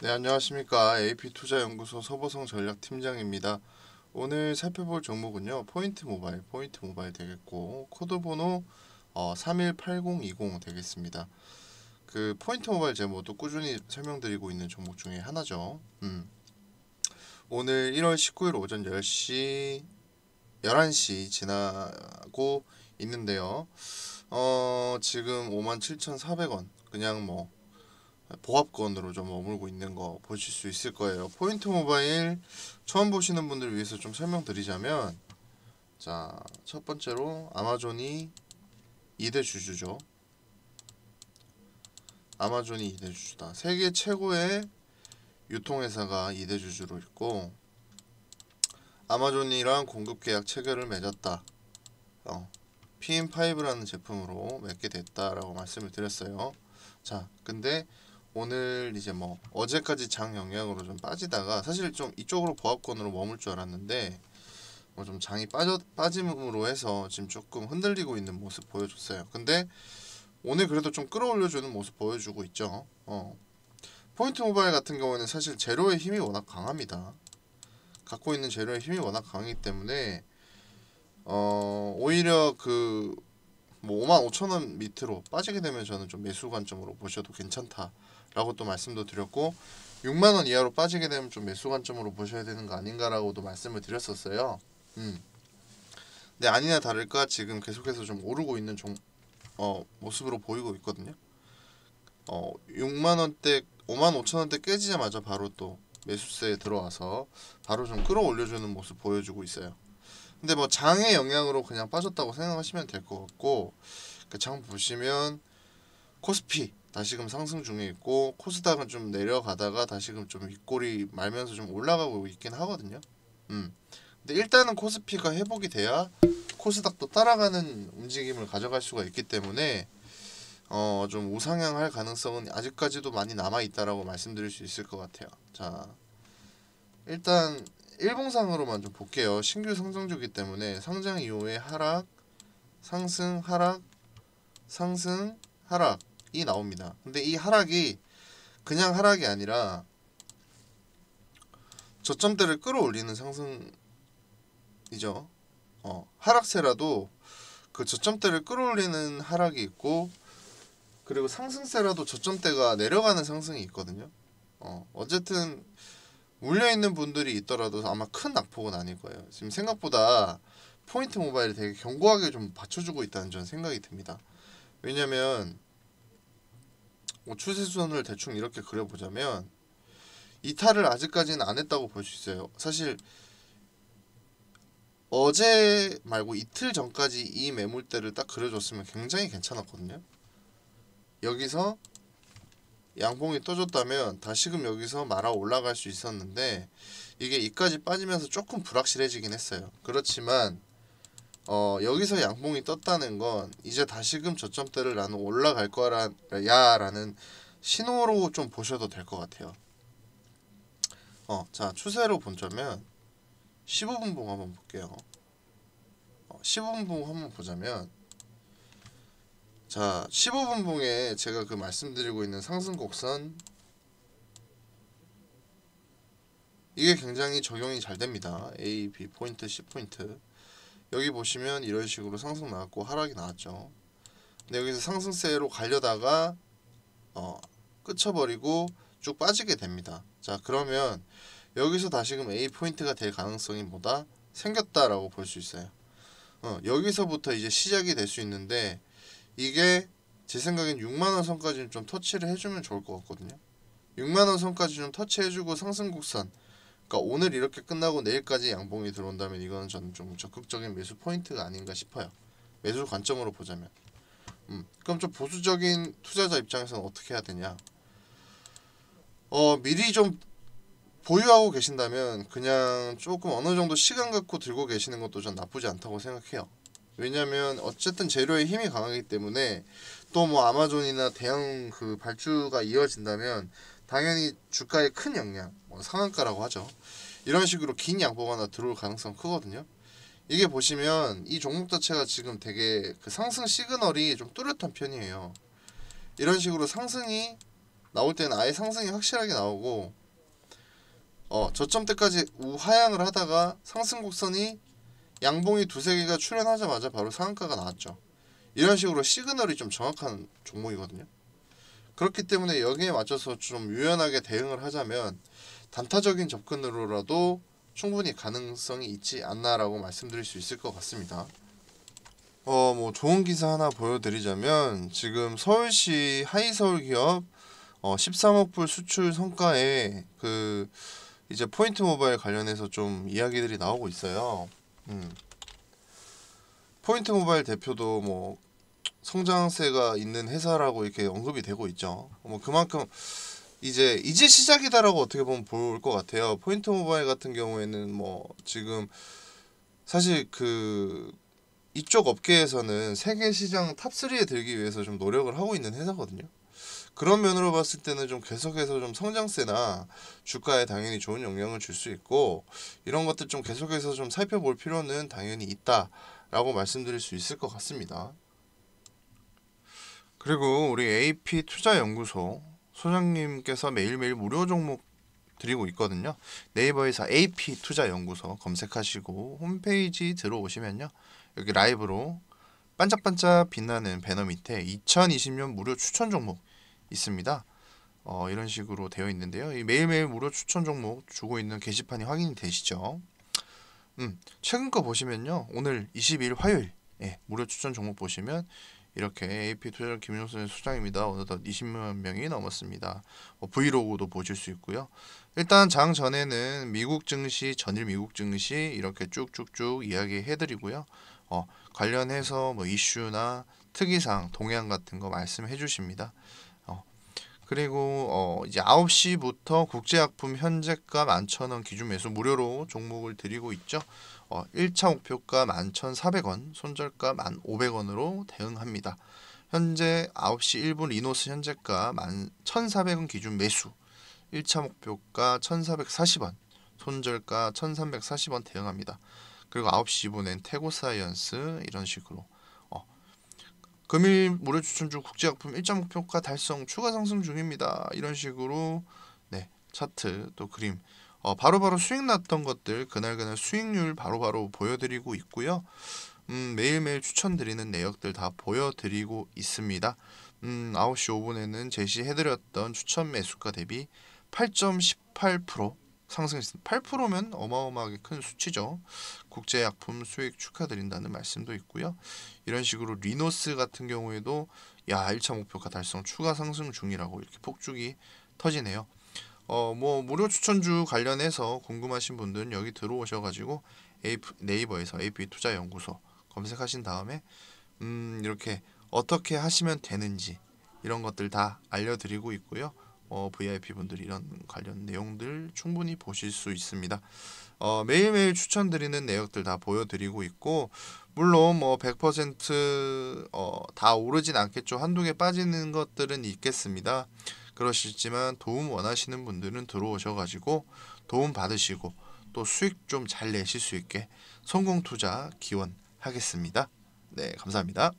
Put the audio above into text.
네 안녕하십니까 AP투자연구소 서보성 전략팀장입니다. 오늘 살펴볼 종목은요 포인트 모바일 포인트 모바일 되겠고 코드 번호 어, 318020 되겠습니다. 그 포인트 모바일 모두 꾸준히 설명드리고 있는 종목 중에 하나죠. 음. 오늘 1월 19일 오전 10시 11시 지나고 있는데요. 어, 지금 57,400원 그냥 뭐 보합권으로 좀 머물고 있는 거 보실 수 있을 거예요. 포인트 모바일 처음 보시는 분들 위해서 좀 설명드리자면 자, 첫 번째로 아마존이 2대 주주죠. 아마존이 2대 주주다. 세계 최고의 유통회사가 2대 주주로 있고 아마존이랑 공급 계약 체결을 맺었다. 어, PM5라는 제품으로 맺게 됐다라고 말씀을 드렸어요. 자, 근데 오늘 이제 뭐 어제까지 장 영향으로 좀 빠지다가 사실 좀 이쪽으로 보합권으로 머물 줄 알았는데 뭐 좀 장이 빠져 빠짐으로 해서 지금 조금 흔들리고 있는 모습 보여줬어요. 근데 오늘 그래도 좀 끌어올려주는 모습 보여주고 있죠. 어. 포인트 모바일 같은 경우에는 사실 재료의 힘이 워낙 강합니다. 갖고 있는 재료의 힘이 워낙 강하기 때문에 어 오히려 그 뭐 5만 5천 원 밑으로 빠지게 되면 저는 좀 매수 관점으로 보셔도 괜찮다라고 또 말씀도 드렸고 6만 원 이하로 빠지게 되면 좀 매수 관점으로 보셔야 되는 거 아닌가라고도 말씀을 드렸었어요. 음. 근데 아니나 다를까 지금 계속해서 좀 오르고 있는 종, 어, 모습으로 보이고 있거든요. 어, 6만 원대, 5만 5천 원대 깨지자마자 바로 또 매수세에 들어와서 바로 좀 끌어올려주는 모습 보여주고 있어요. 근데 뭐 장의 영향으로 그냥 빠졌다고 생각하시면 될 것 같고 그 장 보시면 코스피 다시금 상승 중에 있고 코스닥은 좀 내려가다가 다시금 좀 윗골이 말면서 좀 올라가고 있긴 하거든요. 음. 근데 일단은 코스피가 회복이 돼야 코스닥도 따라가는 움직임을 가져갈 수가 있기 때문에 어 좀 우상향할 가능성은 아직까지도 많이 남아 있다라고 말씀드릴 수 있을 것 같아요. 자 일단 일봉상으로만 좀 볼게요. 신규 상장주기 때문에 상장 이후에 하락, 상승, 하락, 상승, 하락이 나옵니다. 근데 이 하락이 그냥 하락이 아니라 저점대를 끌어올리는 상승이죠. 어, 하락세라도 그 저점대를 끌어올리는 하락이 있고 그리고 상승세라도 저점대가 내려가는 상승이 있거든요. 어, 어쨌든 물려 있는 분들이 있더라도 아마 큰 낙폭은 아닐 거예요. 지금 생각보다 포인트 모바일이 되게 견고하게 좀 받쳐주고 있다는 전 생각이 듭니다. 왜냐면 뭐 추세선을 대충 이렇게 그려보자면 이탈을 아직까지는 안 했다고 볼 수 있어요. 사실 어제 말고 이틀 전까지 이 매물대를 딱 그려줬으면 굉장히 괜찮았거든요. 여기서 양봉이 떠줬다면 다시금 여기서 말아 올라갈 수 있었는데 이게 이까지 빠지면서 조금 불확실해지긴 했어요. 그렇지만 어, 여기서 양봉이 떴다는 건 이제 다시금 저점대를 나는 올라갈 거라 야라는 신호로 좀 보셔도 될 것 같아요. 어, 자 추세로 본다면 15분봉 한번 볼게요. 어, 15분봉 한번 보자면 자 15분봉에 제가 그 말씀드리고 있는 상승 곡선 이게 굉장히 적용이 잘 됩니다. A, B 포인트, C 포인트 여기 보시면 이런 식으로 상승 나왔고 하락이 나왔죠. 근데 여기서 상승세로 가려다가 어, 끝쳐버리고 쭉 빠지게 됩니다. 자 그러면 여기서 다시금 A 포인트가 될 가능성이 뭐다 생겼다라고 볼 수 있어요. 어, 여기서부터 이제 시작이 될 수 있는데 이게 제 생각엔 6만원 선까지는 좀 터치를 해주면 좋을 것 같거든요. 6만원 선까지 좀 터치해주고 상승곡선 그러니까 오늘 이렇게 끝나고 내일까지 양봉이 들어온다면 이거는 저는 좀 적극적인 매수 포인트가 아닌가 싶어요. 매수 관점으로 보자면. 음, 그럼 좀 보수적인 투자자 입장에서는 어떻게 해야 되냐? 어 미리 좀 보유하고 계신다면 그냥 조금 어느 정도 시간 갖고 들고 계시는 것도 전 나쁘지 않다고 생각해요 왜냐면 어쨌든 재료의 힘이 강하기 때문에 또 뭐 아마존이나 대형 그 발주가 이어진다면 당연히 주가에 큰 영향, 뭐 상한가라고 하죠. 이런 식으로 긴 양봉 하나 들어올 가능성 크거든요. 이게 보시면 이 종목 자체가 지금 되게 그 상승 시그널이 좀 뚜렷한 편이에요. 이런 식으로 상승이 나올 때는 아예 상승이 확실하게 나오고 어 저점대까지 우하향을 하다가 상승 곡선이 양봉이 두세 개가 출현하자마자 바로 상한가가 나왔죠. 이런 식으로 시그널이 좀 정확한 종목이거든요. 그렇기 때문에 여기에 맞춰서 좀 유연하게 대응을 하자면 단타적인 접근으로라도 충분히 가능성이 있지 않나라고 말씀드릴 수 있을 것 같습니다. 어, 뭐 좋은 기사 하나 보여드리자면 지금 서울시 하이서울 기업 어, 13억 불 수출 성과에 그 이제 포인트 모바일 관련해서 좀 이야기들이 나오고 있어요. 음. 포인트 모바일 대표도 뭐 성장세가 있는 회사라고 이렇게 언급이 되고 있죠. 뭐 그만큼 이제 이제 시작이다라고 어떻게 보면 볼 것 같아요. 포인트 모바일 같은 경우에는 뭐 지금 사실 그 이쪽 업계에서는 세계 시장 탑 3에 들기 위해서 좀 노력을 하고 있는 회사거든요. 그런 면으로 봤을 때는 좀 계속해서 좀 성장세나 주가에 당연히 좋은 영향을 줄 수 있고 이런 것들 좀 계속해서 좀 살펴볼 필요는 당연히 있다라고 말씀드릴 수 있을 것 같습니다. 그리고 우리 AP 투자연구소 소장님께서 매일매일 무료 종목 드리고 있거든요. 네이버에서 AP 투자연구소 검색하시고 홈페이지 들어오시면요. 여기 라이브로 반짝반짝 빛나는 배너 밑에 2020년 무료 추천 종목 있습니다. 어, 이런 식으로 되어 있는데요. 매일매일 무료 추천 종목 주고 있는 게시판이 확인이 되시죠? 음, 최근 거 보시면요. 오늘 22일 화요일 예, 무료 추천 종목 보시면 이렇게 AP 투자 김용선 수장입니다. 어느덧 20만 명이 넘었습니다. 어, 브이로그도 보실 수 있고요. 일단 장 전에는 미국 증시, 전일 미국 증시 이렇게 쭉쭉쭉 이야기해드리고요. 어, 관련해서 뭐 이슈나 특이사항, 동향 같은 거 말씀해 주십니다. 어, 그리고 어, 이제 9시부터 국제약품 현재가 11,000원 기준 매수 무료로 종목을 드리고 있죠. 어, 1차 목표가 11,400원, 손절가 1,500원으로 대응합니다. 현재 9시 1분 리노스 현재가 11,400원 기준 매수, 1차 목표가 1,440원, 손절가 1,340원 대응합니다. 그리고 9시 2분엔 테고사이언스 이런 식으로 어. 금일 무료 추천 중 국제약품 1차 목표가 달성 추가 상승 중입니다. 이런 식으로 네 차트 또 그림 어, 바로바로 수익 났던 것들 그날그날 수익률 바로바로 바로 보여드리고 있고요. 음, 매일매일 추천드리는 내역들 다 보여드리고 있습니다. 음, 9시 5분에는 제시해드렸던 추천 매수가 대비 8.18% 상승했습니다. 8%면 어마어마하게 큰 수치죠. 국제약품 수익 축하드린다는 말씀도 있고요. 이런 식으로 리노스 같은 경우에도 야 1차 목표가 달성 추가 상승 중이라고 이렇게 폭죽이 터지네요. 어 뭐 무료 추천주 관련해서 궁금하신 분들은 여기 들어오셔가지고 네이버에서 AP 투자 연구소 검색하신 다음에 음 이렇게 어떻게 하시면 되는지 이런 것들 다 알려드리고 있고요. 어, VIP 분들 이런 관련 내용들 충분히 보실 수 있습니다. 어, 매일매일 추천드리는 내역들 다 보여드리고 있고 물론 뭐 100% 어, 다 오르진 않겠죠. 한두 개 빠지는 것들은 있겠습니다. 그러시지만 도움 원하시는 분들은 들어오셔가지고 도움 받으시고 또 수익 좀 잘 내실 수 있게 성공 투자 기원하겠습니다. 네, 감사합니다.